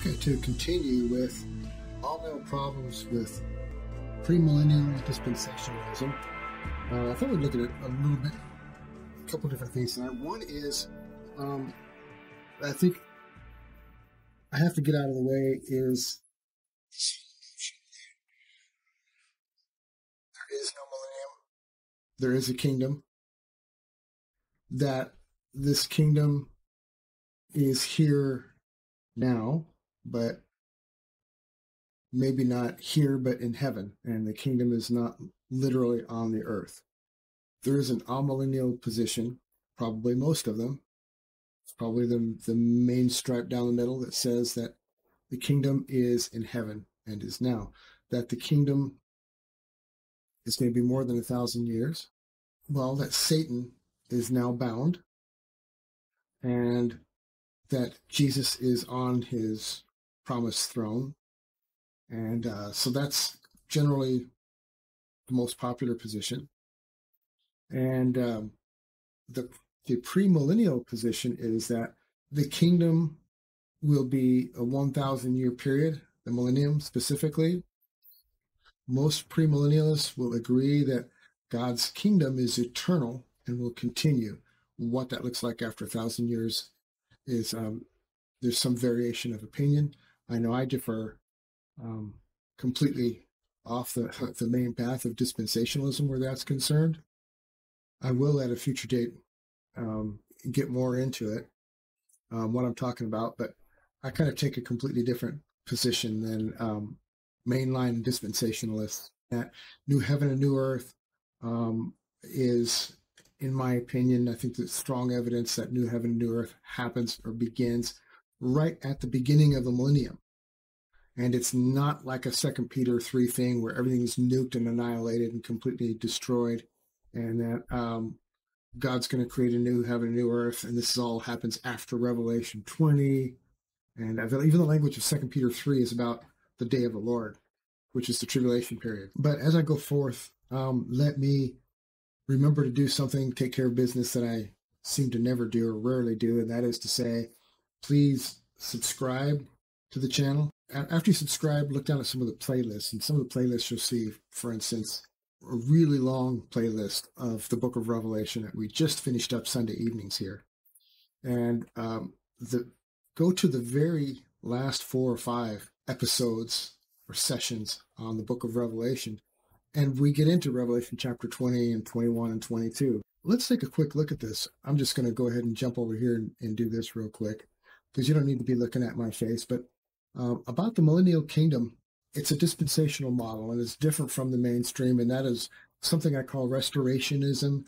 Okay, to continue with all the problems with premillennial dispensationalism, uh, I thought we'd look at it a little bit, a couple different things tonight. One is, um, I think I have to get out of the way is there is no millennium. There is a kingdom. That this kingdom is here now but maybe not here, but in heaven. And the kingdom is not literally on the earth. There is an amillennial position, probably most of them. It's probably the, the main stripe down the middle that says that the kingdom is in heaven and is now. That the kingdom is going to be more than a thousand years. Well, that Satan is now bound and that Jesus is on his promised throne. And uh, so that's generally the most popular position. And um, the, the premillennial position is that the kingdom will be a 1,000 year period, the millennium specifically. Most premillennialists will agree that God's kingdom is eternal and will continue. What that looks like after a thousand years is um, there's some variation of opinion. I know I differ um, completely off the the main path of dispensationalism where that's concerned. I will at a future date um, get more into it, um, what I'm talking about, but I kind of take a completely different position than um, mainline dispensationalists. That new heaven and new earth um, is, in my opinion, I think there's strong evidence that new heaven and new earth happens or begins right at the beginning of the millennium. And it's not like a Second Peter 3 thing where everything's nuked and annihilated and completely destroyed, and that um, God's going to create a new heaven, a new earth, and this all happens after Revelation 20. And even the language of Second Peter 3 is about the day of the Lord, which is the tribulation period. But as I go forth, um, let me remember to do something, take care of business that I seem to never do or rarely do, and that is to say, please subscribe to the channel. After you subscribe, look down at some of the playlists, and some of the playlists you'll see, for instance, a really long playlist of the Book of Revelation that we just finished up Sunday evenings here, and um, the go to the very last four or five episodes or sessions on the Book of Revelation, and we get into Revelation chapter 20 and 21 and 22. Let's take a quick look at this. I'm just going to go ahead and jump over here and, and do this real quick because you don't need to be looking at my face. But um, about the millennial kingdom, it's a dispensational model and it's different from the mainstream. And that is something I call restorationism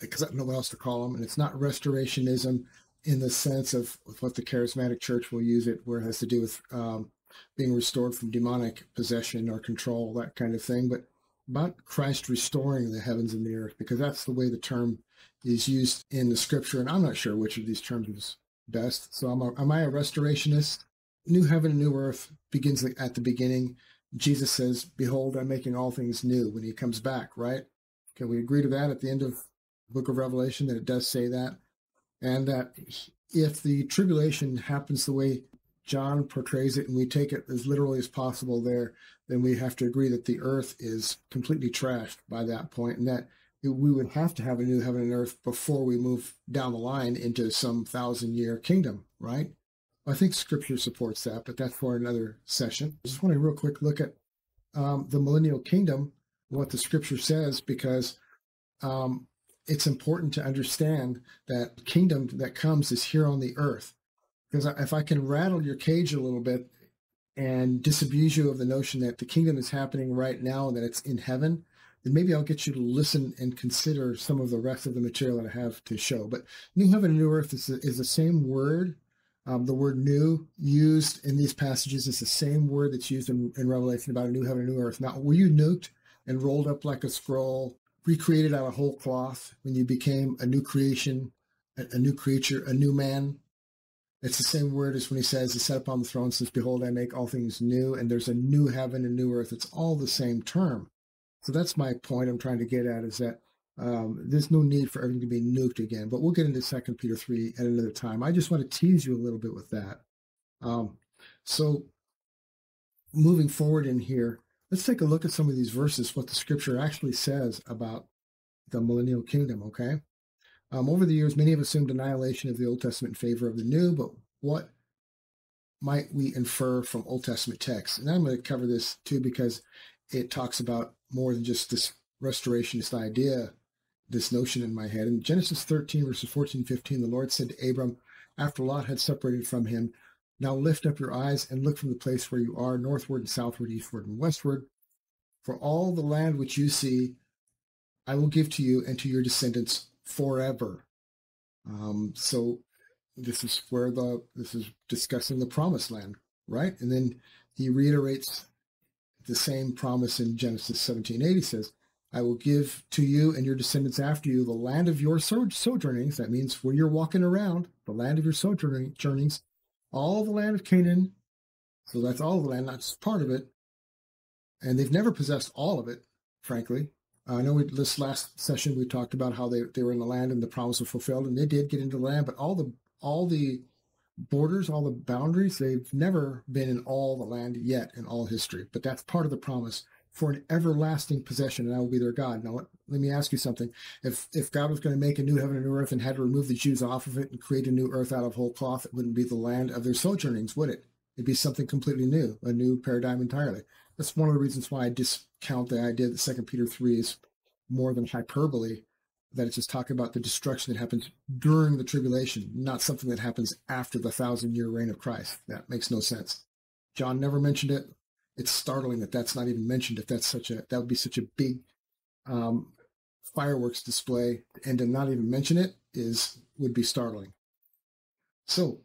because I don't know what else to call them. And it's not restorationism in the sense of what the charismatic church will use it, where it has to do with um, being restored from demonic possession or control, that kind of thing. But about Christ restoring the heavens and the earth, because that's the way the term is used in the scripture. And I'm not sure which of these terms is best. So am, am I a restorationist? New heaven and new earth begins at the beginning. Jesus says, Behold, I'm making all things new when he comes back, right? Can we agree to that at the end of book of Revelation that it does say that? And that if the tribulation happens the way John portrays it and we take it as literally as possible there, then we have to agree that the earth is completely trashed by that point and that we would have to have a new heaven and earth before we move down the line into some thousand year kingdom, right? I think scripture supports that, but that's for another session. I just want to real quick look at um, the millennial kingdom, what the scripture says, because um, it's important to understand that kingdom that comes is here on the earth. Because if I can rattle your cage a little bit and disabuse you of the notion that the kingdom is happening right now and that it's in heaven, then maybe I'll get you to listen and consider some of the rest of the material that I have to show. But new heaven and new earth is, is the same word. Um, the word new used in these passages is the same word that's used in, in Revelation about a new heaven and new earth. Now, were you nuked and rolled up like a scroll, recreated out of whole cloth when you became a new creation, a, a new creature, a new man? It's the same word as when he says, He sat upon the throne, says, Behold, I make all things new, and there's a new heaven and new earth. It's all the same term. So that's my point I'm trying to get at is that um, there's no need for everything to be nuked again. But we'll get into Second Peter 3 at another time. I just want to tease you a little bit with that. Um, So, moving forward in here, let's take a look at some of these verses, what the scripture actually says about the millennial kingdom, okay? Um, over the years, many have assumed annihilation of the Old Testament in favor of the New, but what might we infer from Old Testament texts? And I'm going to cover this too because it talks about more than just this restorationist idea, this notion in my head. In Genesis 13, verses 14 15, the Lord said to Abram, after Lot had separated from him, Now lift up your eyes and look from the place where you are, northward and southward, eastward and westward. For all the land which you see, I will give to you and to your descendants forever. Um, so this is where the this is discussing the promised land, right? And then he reiterates the same promise in Genesis 17:80 says, I will give to you and your descendants after you the land of your sojournings. That means where you're walking around, the land of your sojournings, all the land of Canaan. So that's all the land, not just part of it. And they've never possessed all of it, frankly. I know we, this last session we talked about how they, they were in the land and the promise was fulfilled, and they did get into the land, but all the all the borders, all the boundaries, they've never been in all the land yet in all history. But that's part of the promise for an everlasting possession, and I will be their God. Now, let, let me ask you something. If if God was going to make a new heaven and a new earth and had to remove the Jews off of it and create a new earth out of whole cloth, it wouldn't be the land of their sojournings, would it? It'd be something completely new, a new paradigm entirely. That's one of the reasons why I discount the idea that Second Peter three is more than hyperbole. That it's just talking about the destruction that happens during the tribulation, not something that happens after the thousand year reign of Christ. That makes no sense. John never mentioned it. It's startling that that's not even mentioned. If that's such a that would be such a big um, fireworks display, and to not even mention it is would be startling. So,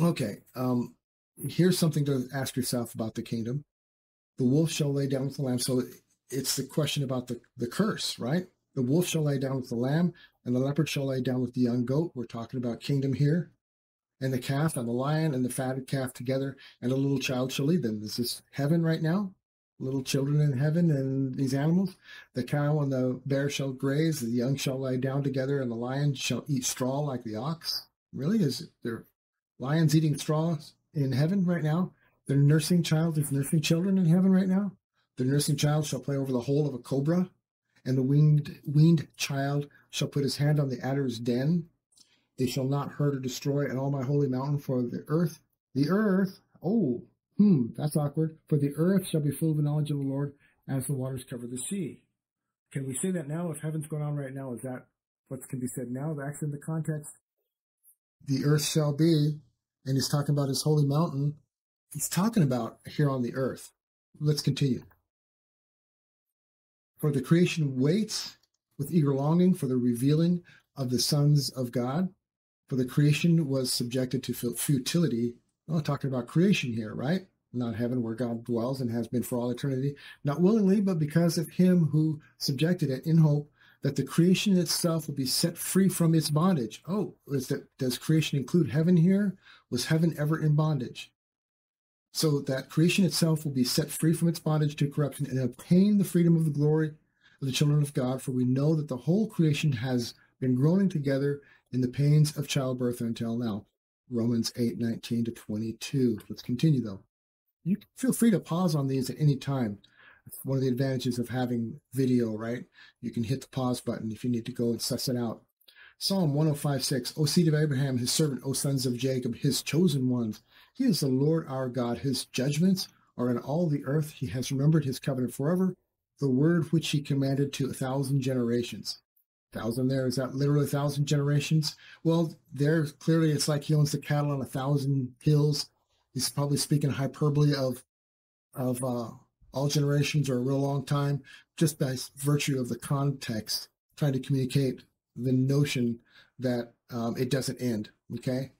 okay, um, here's something to ask yourself about the kingdom. The wolf shall lay down with the lamb. So it's the question about the, the curse, right? The wolf shall lie down with the lamb, and the leopard shall lie down with the young goat. We're talking about kingdom here. And the calf and the lion and the fatted calf together, and a little child shall lead them. This Is heaven right now? Little children in heaven and these animals? The cow and the bear shall graze, the young shall lie down together, and the lion shall eat straw like the ox. Really? Is there lions eating straw in heaven right now. The nursing child is nursing children in heaven right now. The nursing child shall play over the hole of a cobra, and the winged weaned child shall put his hand on the adder's den. They shall not hurt or destroy at all my holy mountain, for the earth, the earth, oh, hmm, that's awkward. For the earth shall be full of the knowledge of the Lord as the waters cover the sea. Can we say that now? If heaven's going on right now, is that what can be said now? That's in the context, the earth shall be and he's talking about his holy mountain, he's talking about here on the earth. Let's continue. For the creation waits with eager longing for the revealing of the sons of God. For the creation was subjected to futility. Oh, talking about creation here, right? Not heaven where God dwells and has been for all eternity. Not willingly, but because of him who subjected it in hope that the creation itself will be set free from its bondage. Oh, that does creation include heaven here? Was heaven ever in bondage? So that creation itself will be set free from its bondage to corruption and obtain the freedom of the glory of the children of God. For we know that the whole creation has been groaning together in the pains of childbirth until now. Romans 8, 19 to 22. Let's continue though. You feel free to pause on these at any time one of the advantages of having video, right? You can hit the pause button if you need to go and suss it out. Psalm 105:6, O seed of Abraham, his servant, O sons of Jacob, his chosen ones. He is the Lord our God. His judgments are in all the earth. He has remembered his covenant forever, the word which he commanded to a thousand generations. Thousand there, is that literally a thousand generations? Well, there clearly it's like he owns the cattle on a thousand hills. He's probably speaking hyperbole of of uh, all generations or a real long time, just by virtue of the context, trying to communicate the notion that um, it doesn't end. Okay.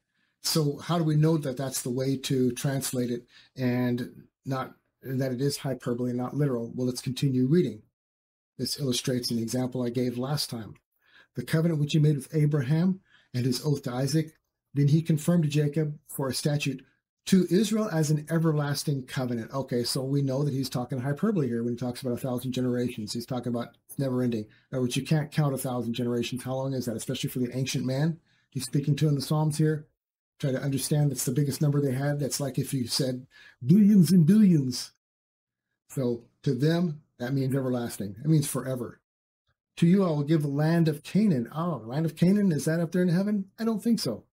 So how do we know that that's the way to translate it and not that it is hyperbole, and not literal? Well, let's continue reading. This illustrates an example I gave last time. The covenant which he made with Abraham and his oath to Isaac, then he confirmed to Jacob for a statute to Israel as an everlasting covenant. Okay, so we know that he's talking hyperbole here when he talks about a thousand generations. He's talking about never ending. Uh, in other you can't count a thousand generations. How long is that? Especially for the ancient man he's speaking to in the Psalms here. try to understand that's the biggest number they had. That's like if you said billions and billions. So to them, that means everlasting. It means forever. To you, I will give the land of Canaan. Oh, the land of Canaan, is that up there in heaven? I don't think so.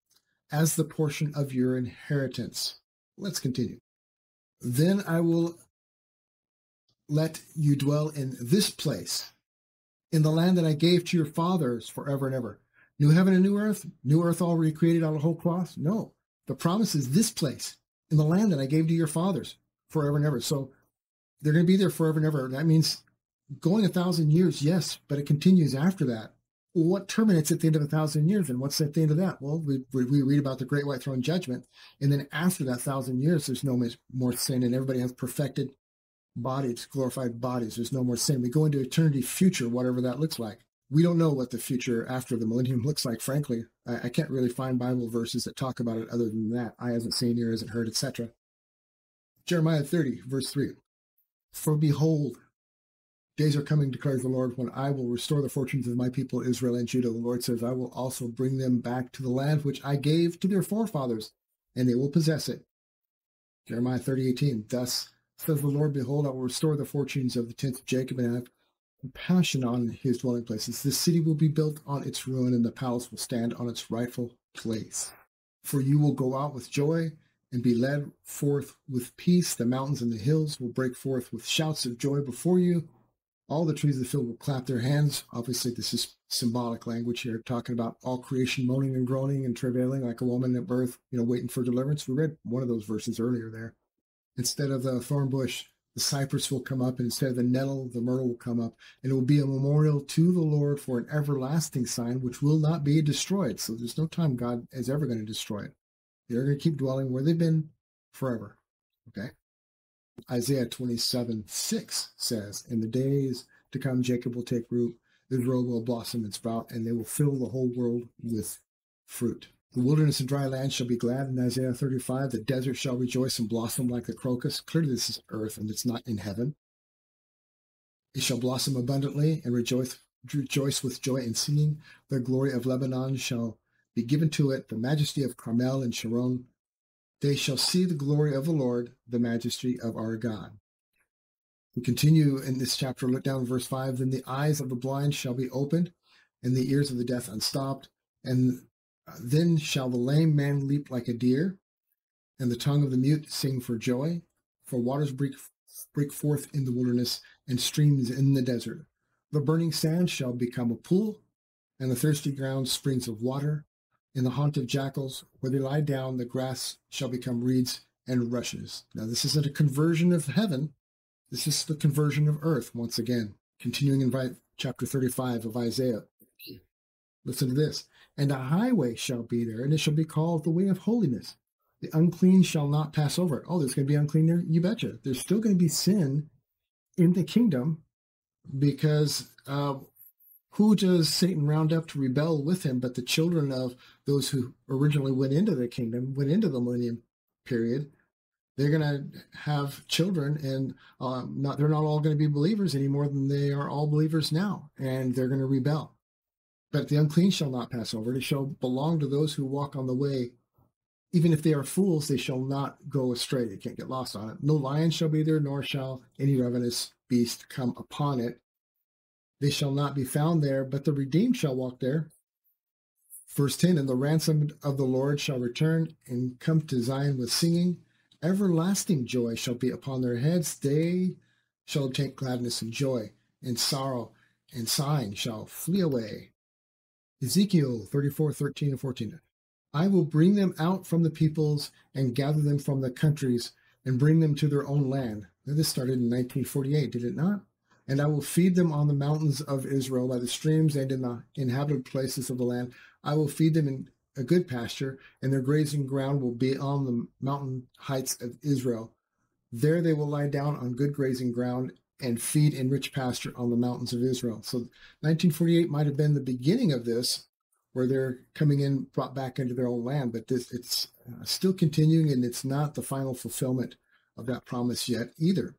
As the portion of your inheritance. Let's continue. Then I will let you dwell in this place, in the land that I gave to your fathers forever and ever. New heaven and new earth, new earth all recreated on a whole cloth? No. The promise is this place, in the land that I gave to your fathers forever and ever. So they're going to be there forever and ever. That means going a thousand years, yes, but it continues after that. What terminates at the end of a thousand years, and what's at the end of that? Well, we, we read about the great white throne judgment, and then after that thousand years, there's no more sin, and everybody has perfected bodies, glorified bodies. There's no more sin. We go into eternity future, whatever that looks like. We don't know what the future after the millennium looks like, frankly. I, I can't really find Bible verses that talk about it other than that. I hasn't seen, ear hasn't heard, etc. Jeremiah 30, verse 3. For behold, Days are coming, declares the Lord, when I will restore the fortunes of my people Israel and Judah. The Lord says, I will also bring them back to the land which I gave to their forefathers, and they will possess it. Jeremiah 30, 18. Thus says the Lord, Behold, I will restore the fortunes of the tents of Jacob and have compassion on his dwelling places. The city will be built on its ruin, and the palace will stand on its rightful place. For you will go out with joy and be led forth with peace. The mountains and the hills will break forth with shouts of joy before you all the trees of the field will clap their hands. Obviously, this is symbolic language here, talking about all creation moaning and groaning and travailing like a woman at birth, you know, waiting for deliverance. We read one of those verses earlier there. Instead of the thorn bush, the cypress will come up, and instead of the nettle, the myrtle will come up, and it will be a memorial to the Lord for an everlasting sign which will not be destroyed. So there's no time God is ever going to destroy it. They're going to keep dwelling where they've been forever. Okay. Isaiah 27 6 says, In the days to come, Jacob will take root, Israel will blossom and sprout, and they will fill the whole world with fruit. The wilderness and dry land shall be glad in Isaiah 35. The desert shall rejoice and blossom like the crocus. Clearly, this is earth and it's not in heaven. It shall blossom abundantly and rejoice, rejoice with joy and singing. The glory of Lebanon shall be given to it, the majesty of Carmel and Sharon they shall see the glory of the Lord, the majesty of our God. We continue in this chapter, look down verse 5. Then the eyes of the blind shall be opened, and the ears of the deaf unstopped. And uh, then shall the lame man leap like a deer, and the tongue of the mute sing for joy. For waters break, break forth in the wilderness, and streams in the desert. The burning sand shall become a pool, and the thirsty ground springs of water. In the haunt of jackals, where they lie down, the grass shall become reeds and rushes. Now, this isn't a conversion of heaven. This is the conversion of earth, once again. Continuing in chapter 35 of Isaiah. Listen to this. And a highway shall be there, and it shall be called the way of holiness. The unclean shall not pass over it. Oh, there's going to be unclean there? You betcha. There's still going to be sin in the kingdom because uh, who does Satan round up to rebel with him but the children of those who originally went into the kingdom, went into the millennium period? They're going to have children, and um, not they're not all going to be believers any more than they are all believers now, and they're going to rebel. But the unclean shall not pass over; it shall belong to those who walk on the way. Even if they are fools, they shall not go astray. They can't get lost on it. No lion shall be there, nor shall any ravenous beast come upon it they shall not be found there, but the redeemed shall walk there. Verse 10 And the ransomed of the Lord shall return and come to Zion with singing. Everlasting joy shall be upon their heads. They shall obtain gladness and joy, and sorrow and sighing shall flee away. Ezekiel 34 13 and 14. I will bring them out from the peoples and gather them from the countries and bring them to their own land. Now, this started in 1948, did it not? And I will feed them on the mountains of Israel, by the streams and in the inhabited places of the land. I will feed them in a good pasture, and their grazing ground will be on the mountain heights of Israel. There they will lie down on good grazing ground and feed in rich pasture on the mountains of Israel. So 1948 might have been the beginning of this, where they're coming in, brought back into their own land, but this, it's uh, still continuing, and it's not the final fulfillment of that promise yet either.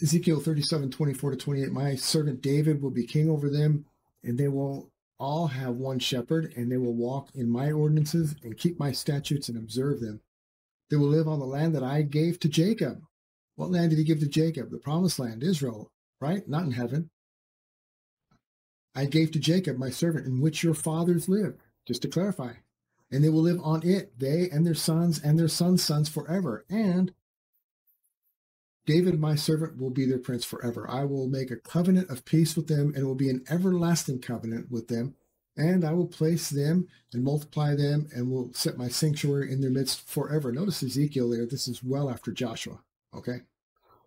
Ezekiel 37, 24 to 28, my servant David will be king over them, and they will all have one shepherd, and they will walk in my ordinances and keep my statutes and observe them. They will live on the land that I gave to Jacob. What land did he give to Jacob? The promised land, Israel, right? Not in heaven. I gave to Jacob, my servant, in which your fathers lived, just to clarify. And they will live on it, they and their sons and their sons' sons forever. And David, my servant, will be their prince forever. I will make a covenant of peace with them, and it will be an everlasting covenant with them. And I will place them and multiply them, and will set my sanctuary in their midst forever. Notice Ezekiel there. This is well after Joshua. Okay.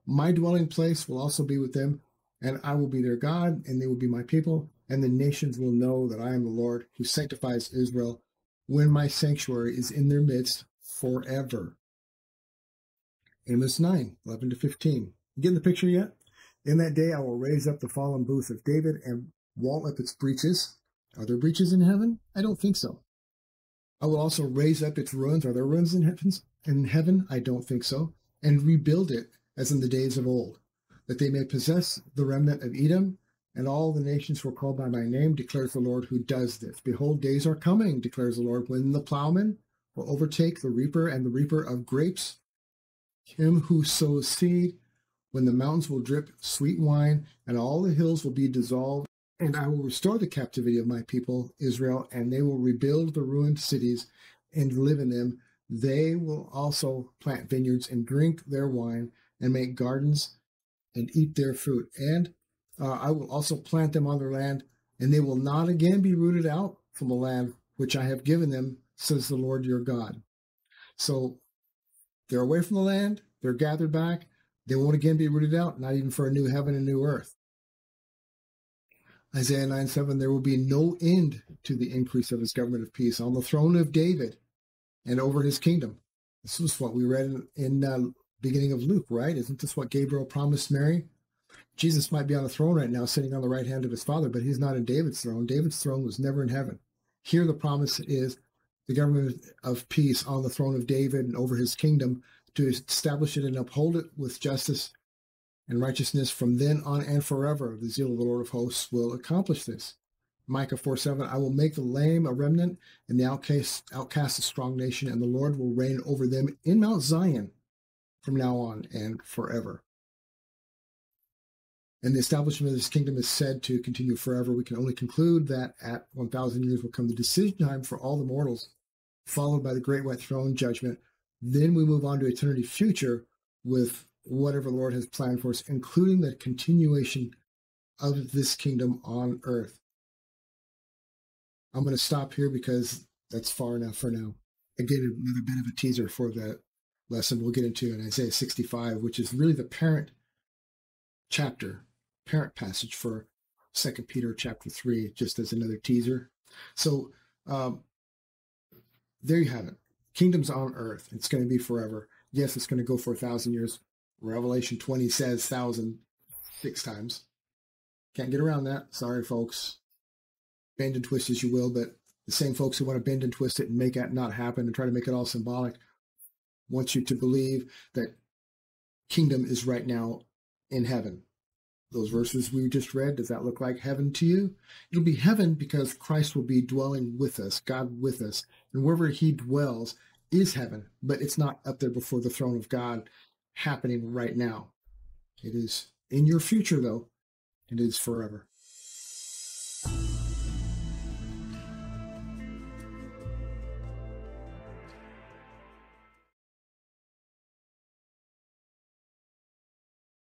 My dwelling place will also be with them, and I will be their God, and they will be my people. And the nations will know that I am the Lord who sanctifies Israel when my sanctuary is in their midst forever. Amos 9, 11 to 15. You getting the picture yet? In that day I will raise up the fallen booth of David and wall up its breaches. Are there breaches in heaven? I don't think so. I will also raise up its ruins. Are there ruins in heavens? In heaven? I don't think so. And rebuild it as in the days of old, that they may possess the remnant of Edom, and all the nations who are called by my name, declares the Lord who does this. Behold, days are coming, declares the Lord, when the plowman will overtake the reaper and the reaper of grapes him who sows seed, when the mountains will drip sweet wine, and all the hills will be dissolved. And I will restore the captivity of my people, Israel, and they will rebuild the ruined cities and live in them. They will also plant vineyards and drink their wine, and make gardens and eat their fruit. And uh, I will also plant them on their land, and they will not again be rooted out from the land which I have given them, says the Lord your God. So they're away from the land. They're gathered back. They won't again be rooted out, not even for a new heaven and new earth. Isaiah 9 7, there will be no end to the increase of his government of peace on the throne of David and over his kingdom. This was what we read in, in uh, beginning of Luke, right? Isn't this what Gabriel promised Mary? Jesus might be on a throne right now, sitting on the right hand of his father, but he's not in David's throne. David's throne was never in heaven. Here, the promise is the government of peace on the throne of David and over his kingdom to establish it and uphold it with justice and righteousness from then on and forever. The zeal of the Lord of hosts will accomplish this. Micah 4 7, I will make the lame a remnant and the outcast, outcast a strong nation, and the Lord will reign over them in Mount Zion from now on and forever. And the establishment of this kingdom is said to continue forever. We can only conclude that at 1,000 years will come the decision time for all the mortals, followed by the great white throne judgment. Then we move on to eternity future with whatever the Lord has planned for us, including the continuation of this kingdom on earth. I'm going to stop here because that's far enough for now. Again, another bit of a teaser for the lesson we'll get into in Isaiah 65, which is really the parent chapter, parent passage for Second Peter chapter 3, just as another teaser. So um, there you have it. Kingdoms on earth. It's going to be forever. Yes, it's going to go for a thousand years. Revelation 20 says thousand six times. Can't get around that. Sorry, folks. Bend and twist as you will, but the same folks who want to bend and twist it and make that not happen and try to make it all symbolic want you to believe that kingdom is right now in heaven. Those verses we just read, does that look like heaven to you? It'll be heaven because Christ will be dwelling with us, God with us. And wherever he dwells is heaven, but it's not up there before the throne of God happening right now. It is in your future, though, and it is forever.